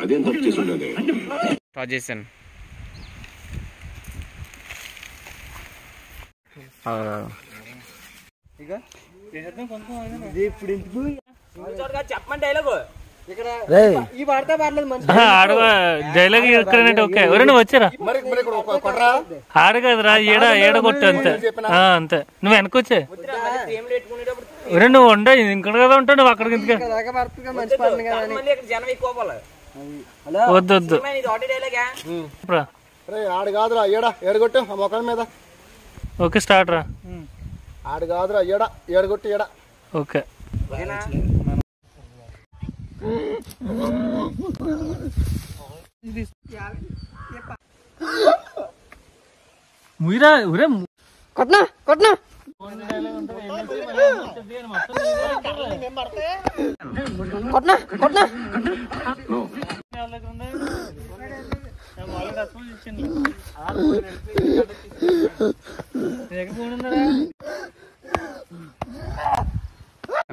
అదేం తప్పు చేసి ఉండదు స్టార్ట్ చేశాను ఆడ డైలాగ్ ఎక్కడనంటే ఓకే. ఎవరైనా వచ్చారా? ఆడ కదరా ఏడ ఏడ కొట్టు అంతే. ఆ, అంతే. నువ్వు వెనకొచ్చే ఒరే నువ్వు ఉండ ఇక్కడ కదా ఉంటావు నువ్వు అక్కడికి ఎందుకే? వద్దు ఆడు కాదురా ఏడా ఏడగొట్టు ఆ మొక్కల మీద. ఓకే స్టార్ట్ రా. ఆడు కాదురా ఏడా ఏడగొట్టు ఏడా. ఓకే. ముయిరా ఒరే కొట్నా కొట్నా కొట్నా కొట్నా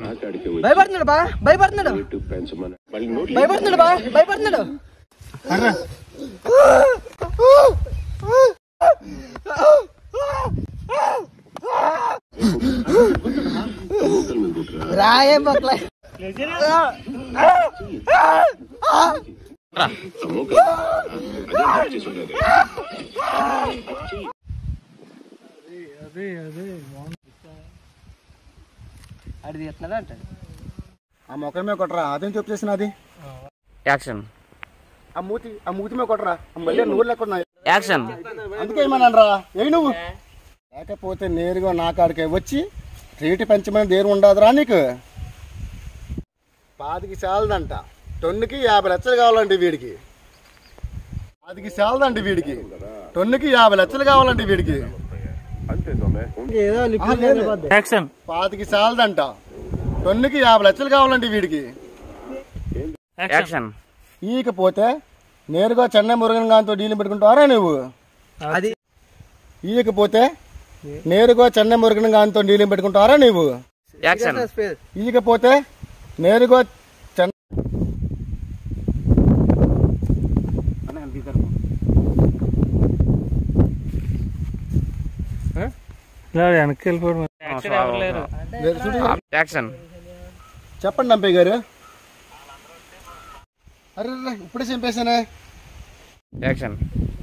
నాకాడికి వచ్చి భయపడుతున్నాడు బా భయపడుతున్నాడు రేటు పెంచమని మళ్ళీ నోట్లు భయపడుతున్నాడు బా భయపడుతున్నాడు మూకల మీద కొట్టురా. రాయే మొక్కలే ఆ మూకల అదేం తప్పు చేసి ఉండదు అది తీస్తున్నాడు అంట ఆ మొక్కల మీద కొట్టరా అదేం చెప్పు చేసిన అది యాక్షన్ ఆ మూతి ఆ మూతి మీద కొట్టరా ఆ మళ్ళీ నూరు లెక్క ఉన్నాయి యాక్షన్ అందుకే ఏమన్నానరా ఏ నువ్వు లేకపోతే నేరుగా నా కాడికే వచ్చి రేటు పెంచమని దేరు ఉండదురా నీకు? పాతికి చాలదంట టన్నుకి యాభై లక్షలు కావాలండి వీడికి. పాతికి చాలదండి వీడికి. టన్నుకి యాభై లక్షలు కావాలండి వీడికి. పాతికి చాలదంట టన్నుకి యాభై లక్షలు కావాలండి వీడికి. ఈకపోతే నేరుగా చెన్నై మురుగన్ గాంతో డీల్ పెట్టుకుంటావరా నువ్వు? అది. ఈయకపోతే నేరుగా చెన్నై మురుగన్ గాంతో డీలింగ్ పెట్టుకుంటారా నువ్వు యాక్షన్. ఈయకపోతే నేరుగా చెన్నై వెనక్కి వెళ్ళిపోవడం చెప్పండి అంపయ్య గారు. అరే ఇప్పుడే చంపేశానే. యాక్షన్.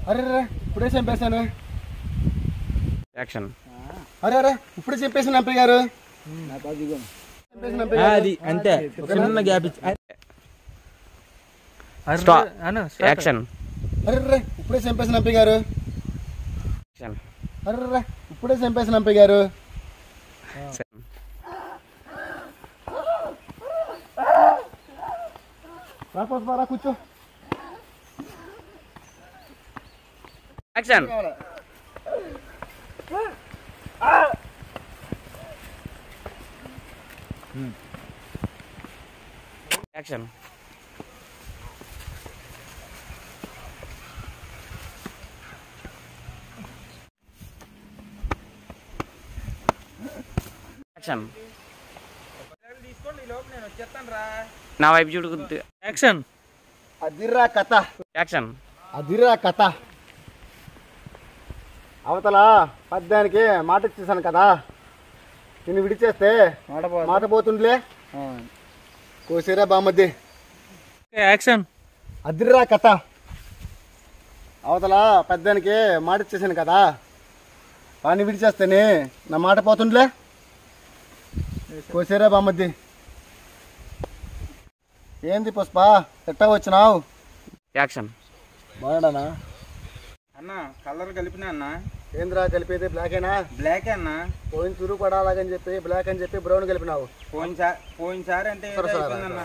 అరే ఇప్పుడే చంపేశాను. యాక్షన్ అరే అరే ఇప్పుడే చంపేశాను అంపయ్య గారు. అది అంతే. చిన్న గ్యాప్ యాక్షన్ అరే. ఇప్పుడే చంపేశాను అంపయ్య గారు. యాక్షన్ అరే ఇప్పుడే చంపేశాను అంపయ్య గారు. రా పుష్ప, రా కూర్చో. యాక్షన్ యాక్షన్ యాక్షన్ నా వైపు చూడు యాక్షన్ అదిరా కథ. యాక్షన్ అదిరా కథ. అవతల పద్యానికి మాట ఇచ్చేసాను కదా. నిన్ను విడిచేస్తే మాట పోతుండలే కోసేరా బామ్మద్ది. యాక్షన్. అదిరా కథ. అవతల పెద్దానికి మాట ఇచ్చేసాను కదా. వాడిని విడిచేస్తేనే నా మాట పోతుండలే కోసేరా బామ్మద్ది. ఏంది పుష్ప ఎట్టా వచ్చినావు? యాక్షన్. బాగున్నానా అన్న కలర్ కలిపినా అన్న? ఏంద్రా కలిపేది? బ్లాకేనా బ్లాక్ అన్న. పోయిన చురు పడాలని చెప్పి బ్లాక్ అని చెప్పి బ్రౌన్ కలిపినావు. పోయినసారి పోయినసారి అంటే ఏదో సరే, సరే. అయిపోయిందన్న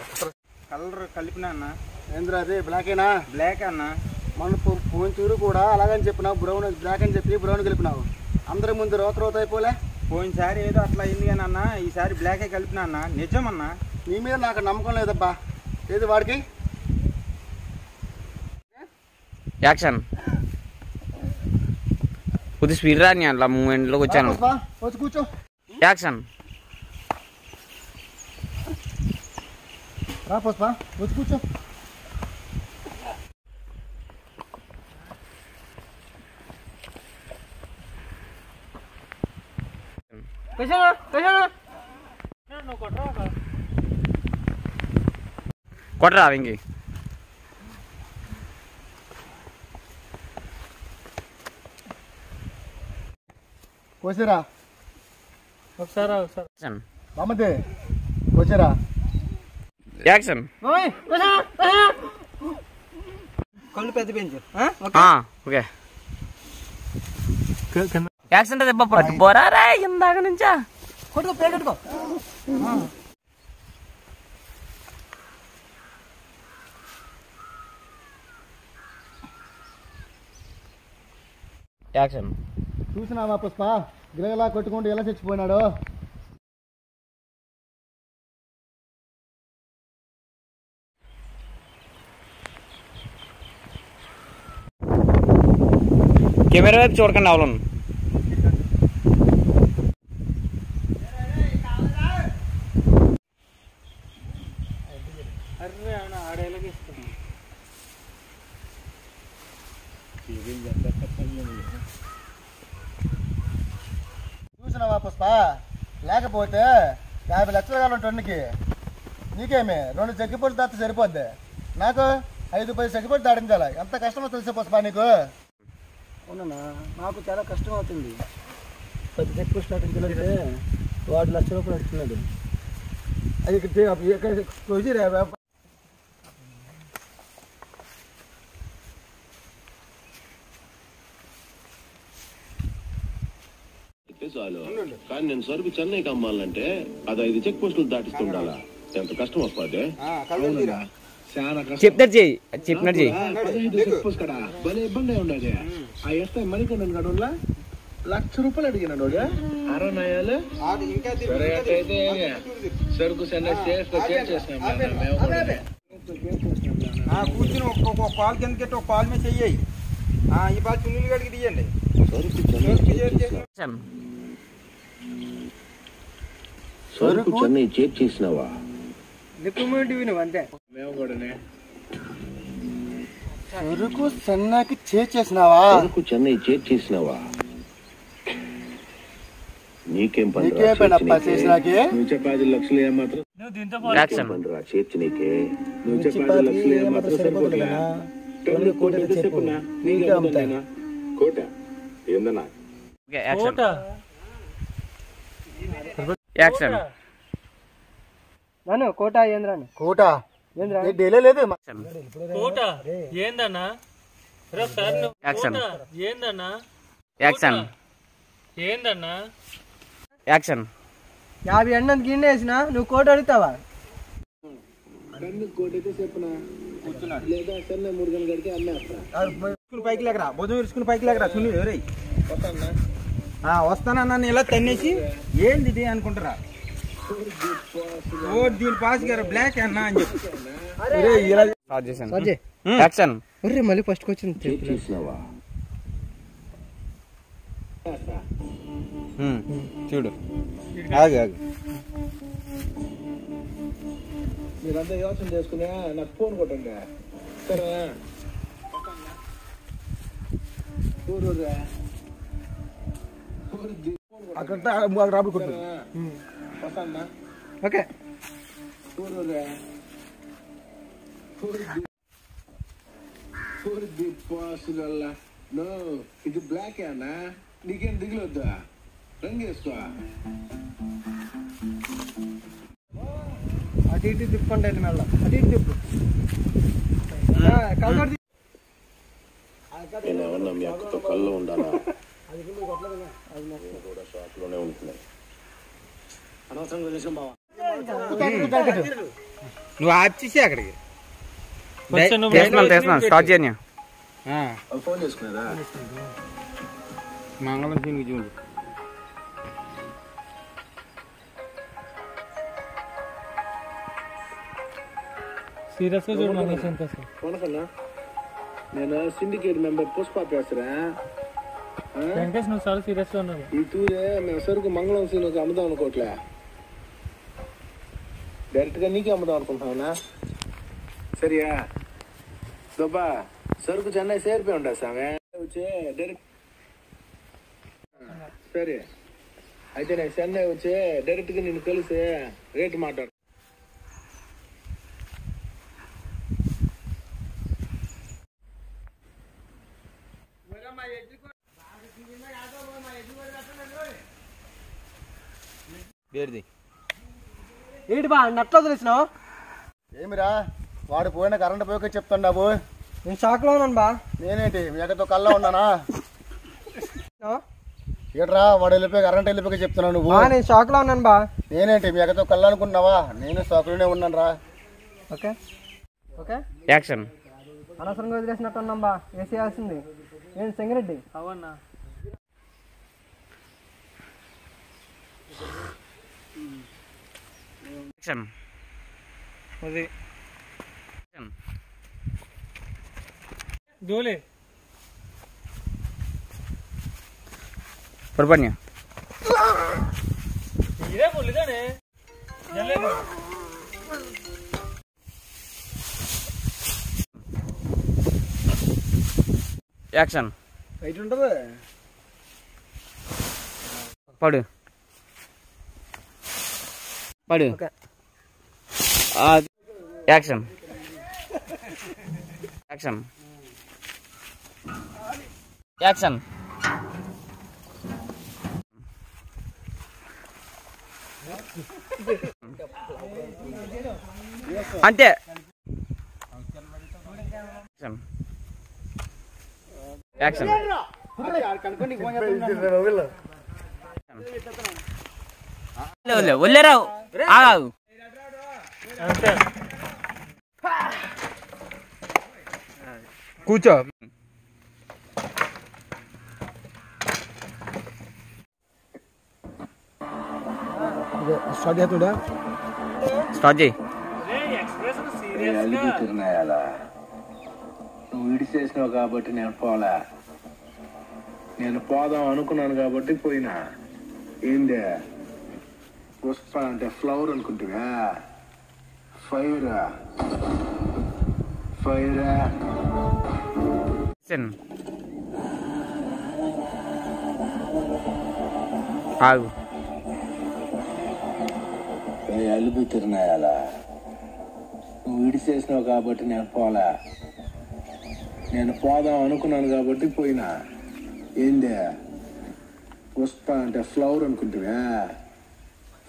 కలర్ కలిపినా అన్న. ఏంద్రా అది? బ్లాకేనా బ్లాక్ అన్న. మన పో- పోయిన చూరు కూడా అలాగని చెప్పినావు బ్రౌన్ బ్లాక్ అని చెప్పి బ్రౌన్ కలిపినావు. అందరి ముందు రోత రోత అయిపోలే? పోయినసారి ఏదో అట్లా అయింది కానీ అన్న ఈసారి బ్లాకే కలిపినా అన్న. నిజం అన్న. నీ మీద నాకు నమ్మకం లేదబ్బా. ఏది వాడికి? యాక్షన్ కొద్ది స్పీడ్ రాని అట్లా మూమెంట్లోకి వచ్చాను పుష్ప, వచ్చి కూర్చో యాక్షన్ రా పుష్ప వచ్చి కూర్చో కొట్టరా వెంకి కోసిరా ఒకసారి ఒకసారి. బామ్మది కోసిరా యాక్షన్. కళ్ళు పెద్ద పెంచు. ఆ, ఓకే. యాక్షన్ దెబ్బ పట్టుకోరా రా ఇందాక నుంచా. కొట్టుకో పేరు కట్టుకో. యాక్షన్. చూసినావా పుష్ప? గిలగలా కొట్టుకుంటూ ఎలా చచ్చిపోయినాడు? కెమెరా వైపు చూడకండి అవలను అర్రే అవునా ఆడేలాగా ఇస్తాను చూసినావా పుష్ప లేకపోతే యాభై లక్షలు కావాలి టన్నుకి నీకేమి రెండు జగ్గిపొడి దాత సరిపోద్ది నాకు ఐదు పది జగ్గిపొడి దాడించాలి ఎంత కష్టమో తెలిసే పుష్ప నీకు అవునన్నా నాకు చాలా కష్టం అవుతుంది పది చెక్కు స్టార్టింగ్ తెలిస్తే వాడు లక్ష రూపాయలు అడుగుతున్నాడు అది ఇక్కడ ఇక్కడ కొద్దిరా అయితే చాలు కానీ నేను సరుకు చెన్నైకి అమ్మాలంటే అది ఐదు చెక్ పోస్టులు దాటిస్తుండాలా? ఎంత కష్టం వస్తుంది చెప్తాడు చెయ్యి చెప్పినట్టు చెయ్యి పదహైదు చెక్ పోస్ట్ కదా. భలే ఇబ్బంది ఉండదు ఆ ఎస్ఐ మణికొండ గడువులా లక్ష రూపాయలు అడిగినాడు అరనయాలు ఇంకా సరే అట్లయితే సరుకు చెన్నై సేఫ్గా చేసేసినాం మేము కూడా. కూర్చుని ఒక్కొక్క కాల్ కింద పెట్టి ఒక కాల్ మీద చెయ్యి. ఆ, ఈ బాల్ చున్నీలు గడికి తీయండి. సరుకు చెన్నై యాక్షన్ సరుకు చెన్నై చేక్ చేసినావా రికమెండ్ నువ్వు అంతే మేము కూడానే సరుకు సన్నకి చేసేసినావా సరుకు చెన్నై చేక్ చేసినావా నీకేం పని నీకే పనప్ప చేసినాకి నువ్వు చెప్పే ఐదు లక్షలు ఏమాత్రం నువ్వు దీంతో యాక్షన్ పనిరా చేర్చి నీకే నువ్వు చెప్పే ఐదు లక్షలు ఏమాత్రం సరిపోతున్నా టన్ను కోట ఎంత చెప్పునా నీకే అమ్ముతానా కోట ఏందన్నా ఓకే యాక్షన్ కోట యాక్షన్. నన్ను కోట ఏంద్రాను కోట? ఏ డేలే లేదు. కోట ఏందన్నా? యాక్షన్ కోట ఏందన్నా? యాక్షన్. ఏందన్నా? యాక్షన్. యాభై ఎండ గిన్నె వేసిన నువ్వు కోట అడుగుతావా? ఇరుసుకుని పైకి లేకరా భుజం ఇరుసుకుని పైకి లేకరా చున్నీ ఎవరై? వస్తానన్నా నేను ఇలా తన్నేసి ఏంది ఇది అనుకుంటారా ఓ దీని పాస్ గారు బ్లాక్ అన్నా అని చెప్పి. యాక్షన్ ఒర్రే మళ్ళీ ఫస్ట్కి వచ్చింది చేసినావా చూడు. ఆగు ఆగు. మీరంతా యోచన చేసుకునే నాకు ఫోన్ కొట్టండి. సరే అక్కడ రాబడి కొట్టు ఓకే నో ఇది బ్లాక్ అన్నా నీకేం దిగులొద్దా రంగు వేసుకో అటు ఇటు తిప్పుకుంటే మళ్ళీ అటు ఇటు తిప్పు కలర్ నేను ఏమన్నా మీ అక్కతో కళ్ళు ఉండాలా నేను కూడా షాప్లోనే ఉంటున్నాయి నువ్వు ఆర్చేసి అక్కడికి కొంచెం నువ్వు చేస్తున్నాను చేస్తున్నాను స్టార్ట్ చేయని ఫోన్ చేసుకున్నారా మంగళం సీన్కి చూడు సీరియస్గా చూడు మన సంతోషం కొనకన్నా నేను సిండికేట్ మెంబర్ పుష్ప పేసరా వెంకటేష్ నువ్వు చాలా సీరియస్గా ఉన్నావు. ఈ తూరే మేము సరుకు మంగళం సీన్ అమ్ముదాం అనుకోవట్లే డైరెక్ట్గా నీకే అమ్ముదాం అనుకుంటున్నావునా? సరియా? దొబ్బా సరుకు చెన్నై సేరిపోయి ఉండదు సామె? వచ్చి డైరెక్ట్ సరే. అయితే నేను చెన్నై వచ్చి డైరెక్ట్గా నేను కలిసి రేటు మాట్లాడు ఏంటి బా నట్లో తెలిసినావు ఏమిరా? వాడు పోయిన కరెంట్ పోయి చెప్తున్నావు నేను షాక్లో ఉన్నాను బా. నేనేంటి? మీ ఎక్కతో కల్లా ఉన్నానా? ఏట్రా వాడు వెళ్ళిపోయి కరెంట్ వెళ్ళిపోయి చెప్తున్నావు నువ్వు. నేను షాక్లో ఉన్నాను బా. నేనేంటి? మీ ఎక్కతో కల్లా అనుకున్నావా? నేను సోకులోనే ఉన్నాను రా ఓకే? ఓకే? యాక్షన్. అనవసరంగా వదిలేసినట్టు ఉన్నాం బా. వేసేయాల్సింది నేను సింగరెడ్డి? అవన్నా యాక్షన్ అది యాక్షన్ డోలే పొరపాటుగా ఇదే పుల్లిగానే జల్లేదు యాక్షన్ బయట ఉంటుంది పడు పడు. యాక్షన్. యాక్షన్. యాక్షన్. అంతే. యాక్షన్. యాక్షన్. ఆగావు అంతే. కూర్చో. స్టార్ట్ స్టార్ట్ చేయి. నువ్వు విడిచేసినావు కాబట్టి నేను పోలే. నేను పోదాం అనుకున్నాను కాబట్టి పోయినా. ఏందే? పుష్ప అంటే ఫ్లవర్ అనుకుంటుగా ఫైర్ ఫైర్ ఆగు. అలుపు తిరునాయాలా? నువ్వు విడిచేసినావు కాబట్టి నేను పోలే. నేను పోదాం అనుకున్నాను కాబట్టి పోయినా. ఏందే? పుష్ప అంటే ఫ్లవర్ అనుకుంటుగా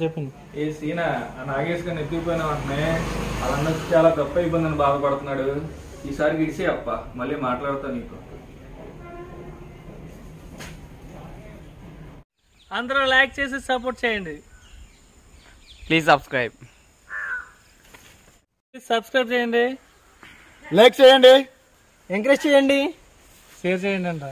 చెప్పండి. ఏ సీన ఆ నాగేష్ గారిని ఎత్తుకుపోయిన వెంటనే వాళ్ళన్న చాలా గొప్ప ఇబ్బందిని బాధపడుతున్నాడు. ఈసారి గిడిసే అప్ప మళ్ళీ మాట్లాడతా నీకు అందరూ లైక్ చేసి సపోర్ట్ చేయండి. ప్లీజ్ సబ్స్క్రైబ్ సబ్స్క్రైబ్ చేయండి. లైక్ చేయండి. ఎంకరేజ్ చేయండి. షేర్ చేయండి అంట.